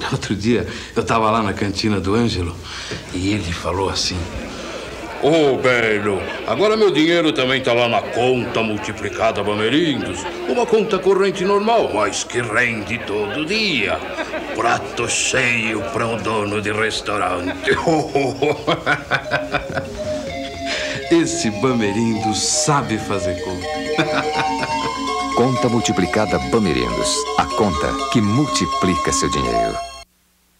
Outro dia eu estava lá na cantina do Ângelo e ele falou assim: Ô, oh, velho, agora meu dinheiro também tá lá na conta multiplicada Bamerindos. Uma conta corrente normal, mas que rende todo dia. Prato cheio para um dono de restaurante. Esse Bamerindos sabe fazer conta. conta multiplicada Bamerindos. A conta que multiplica seu dinheiro.